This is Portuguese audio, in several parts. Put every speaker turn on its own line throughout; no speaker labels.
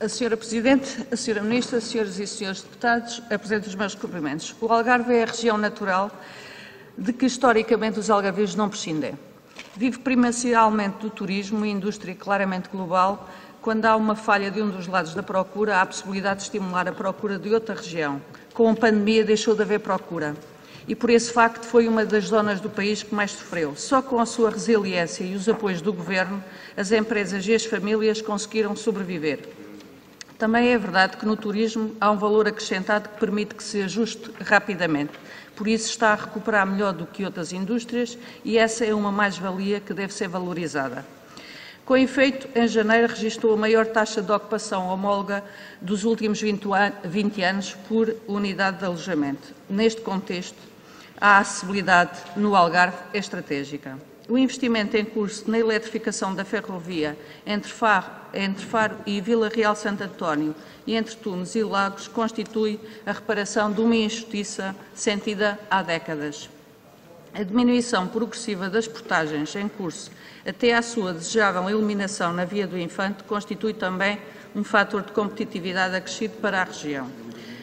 A Senhora Presidente, a Senhora Ministra, Senhoras e Senhores Deputados, apresento os meus cumprimentos. O Algarve é a região natural de que historicamente os algarvios não prescindem. Vive primordialmente do turismo e indústria claramente global. Quando há uma falha de um dos lados da procura, há a possibilidade de estimular a procura de outra região. Com a pandemia deixou de haver procura e por esse facto foi uma das zonas do país que mais sofreu. Só com a sua resiliência e os apoios do Governo, as empresas e as famílias conseguiram sobreviver. Também é verdade que no turismo há um valor acrescentado que permite que se ajuste rapidamente. Por isso está a recuperar melhor do que outras indústrias e essa é uma mais-valia que deve ser valorizada. Com efeito, em janeiro registrou a maior taxa de ocupação homóloga dos últimos 20 anos por unidade de alojamento. Neste contexto, a acessibilidade no Algarve é estratégica. O investimento em curso na eletrificação da ferrovia entre Faro, entre Faro e Vila Real Santo António e entre Tunes e Lagos constitui a reparação de uma injustiça sentida há décadas. A diminuição progressiva das portagens em curso até à sua desejável eliminação na Via do Infante constitui também um fator de competitividade acrescido para a região.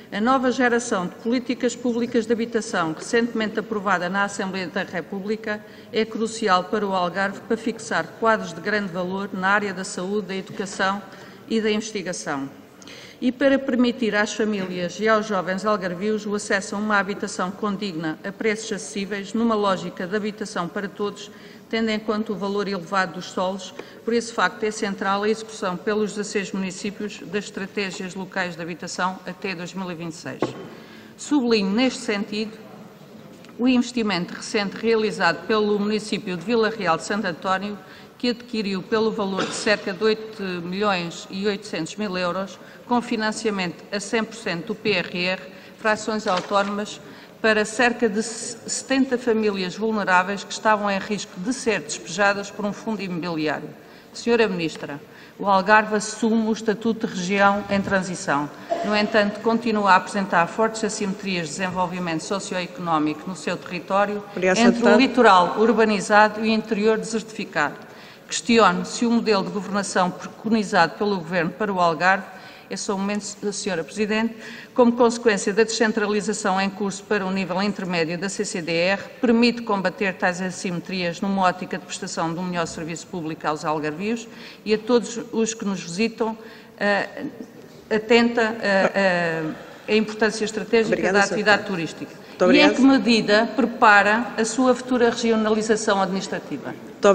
A nova geração de políticas públicas de habitação, recentemente aprovada na Assembleia da República, é crucial para o Algarve para fixar quadros de grande valor na área da saúde, da educação e da investigação. E para permitir às famílias e aos jovens algarvios o acesso a uma habitação condigna a preços acessíveis, numa lógica de habitação para todos, tendo em conta o valor elevado dos solos. Por esse facto, é central a execução pelos 16 municípios das estratégias locais de habitação até 2026. Sublinho, neste sentido, o investimento recente realizado pelo município de Vila Real de Santo António, que adquiriu pelo valor de cerca de 8 milhões e 800 mil euros, com financiamento a 100% do PRR, frações autónomas, para cerca de 70 famílias vulneráveis que estavam em risco de ser despejadas por um fundo imobiliário. Senhora Ministra, o Algarve assume o estatuto de região em transição. No entanto, continua a apresentar fortes assimetrias de desenvolvimento socioeconómico no seu território
Obrigada,
entre
deputada.
o litoral urbanizado e o interior desertificado. Questiono se o modelo de governação preconizado pelo Governo para o Algarve esse é o momento, Sra. Presidente. Como consequência da descentralização em curso para o nível intermédio da CCDR, permite combater tais assimetrias numa ótica de prestação de um melhor serviço público aos algarvios e a todos os que nos visitam, eh, atenta eh, eh, a importância estratégica
Obrigada,
da atividade turística. E em que medida prepara a sua futura regionalização administrativa?